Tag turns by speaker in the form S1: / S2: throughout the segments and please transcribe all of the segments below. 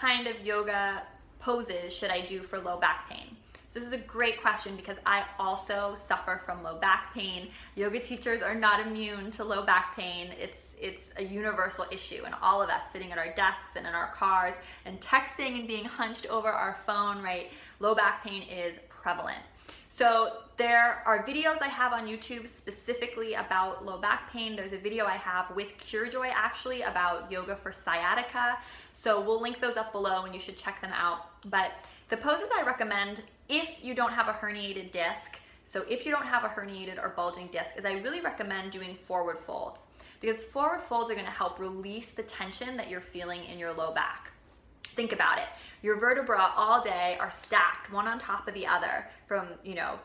S1: kind of yoga poses should I do for low back pain? So this is a great question because I also suffer from low back pain. Yoga teachers are not immune to low back pain. It's it's a universal issue and all of us sitting at our desks and in our cars and texting and being hunched over our phone, right? Low back pain is prevalent. So there are videos I have on YouTube specifically about low back pain. There's a video I have with CureJoy actually about yoga for sciatica. So we'll link those up below and you should check them out. But the poses I recommend if you don't have a herniated disc, so if you don't have a herniated or bulging disc, is I really recommend doing forward folds because forward folds are gonna help release the tension that you're feeling in your low back. Think about it. Your vertebra all day are stacked one on top of the other from, you know,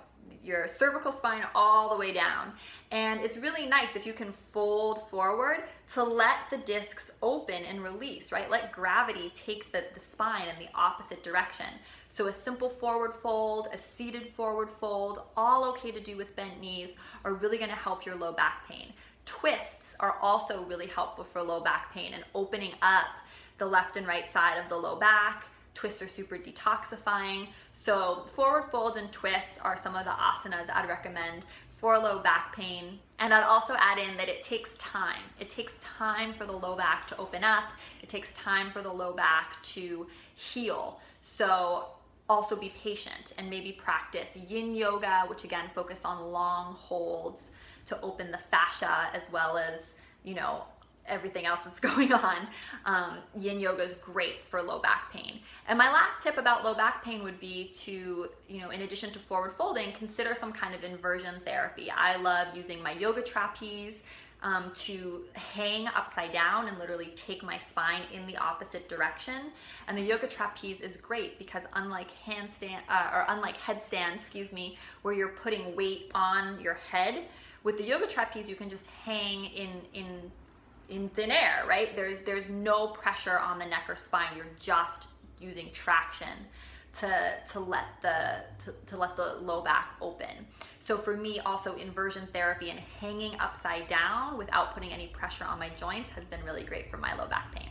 S1: your cervical spine all the way down. And it's really nice if you can fold forward to let the discs open and release, right? Let gravity take the, the spine in the opposite direction. So a simple forward fold, a seated forward fold, all okay to do with bent knees, are really gonna help your low back pain. Twists are also really helpful for low back pain and opening up the left and right side of the low back. Twists are super detoxifying. So forward folds and twists are some of the asanas I'd recommend for low back pain. And I'd also add in that it takes time. It takes time for the low back to open up. It takes time for the low back to heal. So also be patient and maybe practice yin yoga, which again focus on long holds to open the fascia as well as, you know, everything else that's going on. Um, yin yoga is great for low back pain. And my last tip about low back pain would be to, you know, in addition to forward folding, consider some kind of inversion therapy. I love using my yoga trapeze um, to hang upside down and literally take my spine in the opposite direction. And the yoga trapeze is great because unlike handstand uh, or unlike headstand, excuse me, where you're putting weight on your head, with the yoga trapeze you can just hang in in in thin air, right? There's there's no pressure on the neck or spine. You're just using traction to to let the to, to let the low back open. So for me also inversion therapy and hanging upside down without putting any pressure on my joints has been really great for my low back pain.